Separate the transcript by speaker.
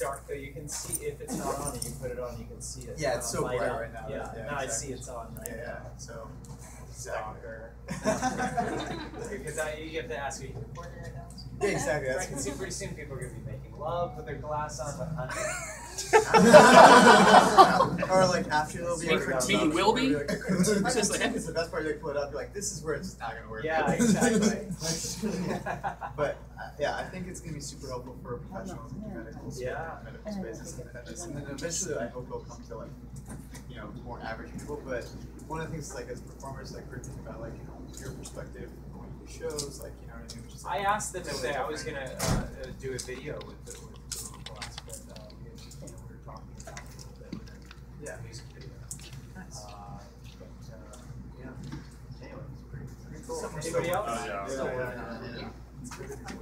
Speaker 1: dark though. You can see if it's not on and you put it on, you can see it.
Speaker 2: Yeah, it's
Speaker 1: kinda
Speaker 2: so bright
Speaker 1: up.
Speaker 2: right now.
Speaker 1: Yeah,
Speaker 2: Yeah,
Speaker 1: now I see it's on right
Speaker 2: Yeah, yeah.
Speaker 1: now.
Speaker 2: So
Speaker 1: Stalker. Because I, you have to ask, are you recording right now?
Speaker 2: Yeah, exactly.
Speaker 1: Right,
Speaker 2: That's
Speaker 1: 'cause see, pretty soon people are gonna be making love with their glass on, but honey.
Speaker 2: or like after they'll be
Speaker 3: Hey,
Speaker 2: a
Speaker 3: critique will be?
Speaker 2: Like,
Speaker 3: It's
Speaker 2: it's
Speaker 3: just like-
Speaker 2: the best part. You like pull it up. You're like, this is where it's just not gonna work.
Speaker 1: Yeah, exactly.
Speaker 2: but yeah, I think it's gonna be super helpful for professionals in medical school,
Speaker 1: Yeah.
Speaker 2: medical spaces, and dentists. And then eventually, I hope it'll come to like, you know, more average people. But one of the things, like as performers, like we're thinking about like you know your perspective going to shows, like you know what I mean. Which is,
Speaker 1: I asked them if they, I was gonna uh, uh, do a video with the, with the glass, but uh, we, you know, we were talking about it a little bit with a
Speaker 2: Yeah.
Speaker 1: music video.
Speaker 2: Nice.
Speaker 1: Uh, but uh, yeah. Anyway, it's pretty, pretty cool.
Speaker 2: Something we're
Speaker 1: Anybody
Speaker 2: still
Speaker 1: else?
Speaker 4: Oh, yeah.
Speaker 2: Yeah,
Speaker 1: Still
Speaker 2: yeah,
Speaker 1: working on
Speaker 2: yeah, yeah.